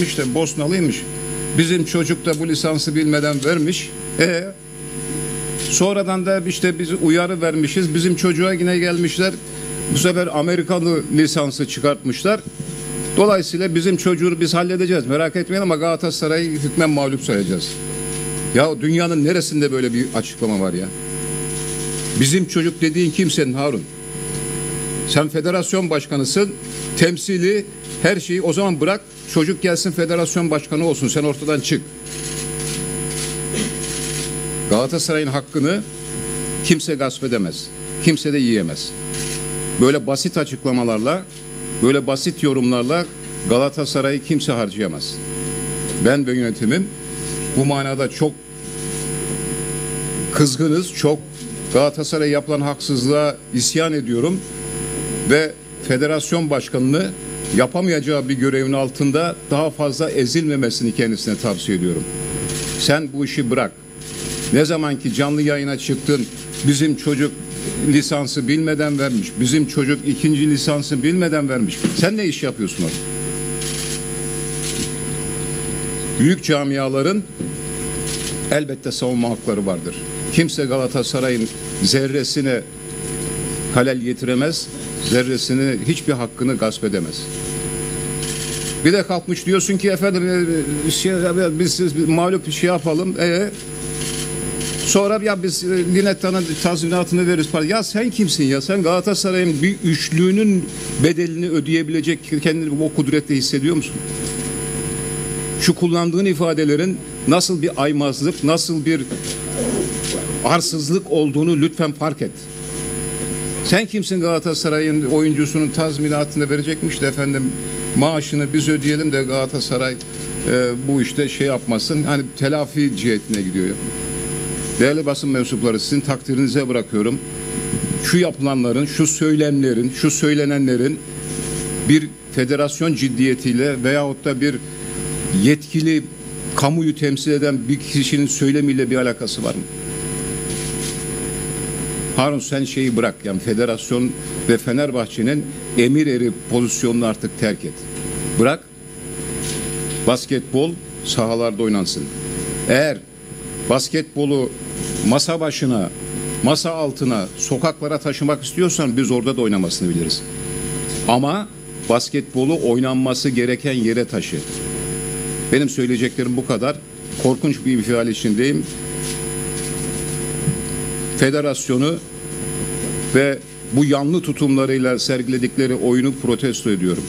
gitmiş de Bosnalıymış. Bizim çocuk da bu lisansı bilmeden vermiş. E sonradan da işte biz uyarı vermişiz. Bizim çocuğa yine gelmişler. Bu sefer Amerikalı lisansı çıkartmışlar. Dolayısıyla bizim çocuğu biz halledeceğiz. Merak etmeyin ama Galatasaray'ı hükmen mağlup sayacağız. Ya dünyanın neresinde böyle bir açıklama var ya? Bizim çocuk dediğin kimsenin Harun? Sen federasyon başkanısın, temsili her şeyi o zaman bırak çocuk gelsin federasyon başkanı olsun sen ortadan çık. Galatasaray'ın hakkını kimse gasp edemez. Kimse de yiyemez. Böyle basit açıklamalarla, böyle basit yorumlarla Galatasaray'ı kimse harcayamaz. Ben ve yönetimim bu manada çok kızgınız, çok Galatasaray'a yapılan haksızlığa isyan ediyorum ve federasyon başkanını yapamayacağı bir görevin altında daha fazla ezilmemesini kendisine tavsiye ediyorum. Sen bu işi bırak. Ne zaman ki canlı yayına çıktın, bizim çocuk lisansı bilmeden vermiş, bizim çocuk ikinci lisansı bilmeden vermiş. Sen ne iş yapıyorsun orada? Büyük camiaların elbette savunma hakları vardır. Kimse Galatasaray'ın zerresine halel getiremez, zerresini hiçbir hakkını gasp edemez. Bir de kalkmış diyorsun ki efendim e, şey, biz siz mağlup şey yapalım. E, sonra ya biz e, Linetta'nın tazminatını veririz. Ya sen kimsin ya? Sen Galatasaray'ın bir üçlüğünün bedelini ödeyebilecek kendini o kudretle hissediyor musun? Şu kullandığın ifadelerin nasıl bir aymazlık, nasıl bir arsızlık olduğunu lütfen fark et. Sen kimsin Galatasaray'ın oyuncusunun tazminatını verecekmiş de efendim maaşını biz ödeyelim de Galatasaray e, bu işte şey yapmasın. Hani telafi cihetine gidiyor. Değerli basın mensupları sizin takdirinize bırakıyorum. Şu yapılanların, şu söylemlerin, şu söylenenlerin bir federasyon ciddiyetiyle veyahut da bir yetkili kamuyu temsil eden bir kişinin söylemiyle bir alakası var mı? Harun sen şeyi bırak yani federasyon ve Fenerbahçe'nin emir eri pozisyonunu artık terk et. Bırak basketbol sahalarda oynansın. Eğer basketbolu masa başına, masa altına, sokaklara taşımak istiyorsan biz orada da oynamasını biliriz. Ama basketbolu oynanması gereken yere taşı. Benim söyleyeceklerim bu kadar. Korkunç bir infial içindeyim. Federasyonu ve bu yanlı tutumlarıyla sergiledikleri oyunu protesto ediyorum.